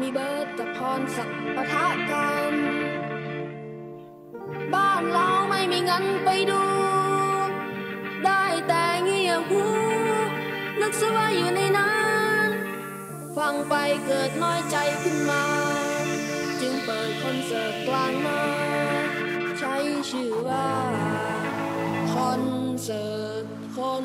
มีเบิร์ตกับพรศักดิ์ปะทะกัน บ้านเราไม่มีเงินไปดู ได้แต่เงียบหูนึกซะว่าอยู่ในนั้นฟังไปเกิดน้อยใจขึ้นมา จึงเปิดคอนเสิร์ตกลางมาใช้ชื่อว่าคอนเสิร์ตคน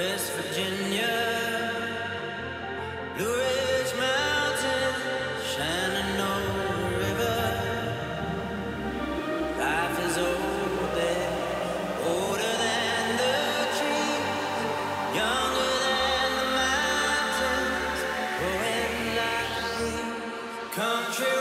West Virginia, Blue Ridge Mountains, Shenandoah River. Life is older than the trees, younger than the mountains. Country.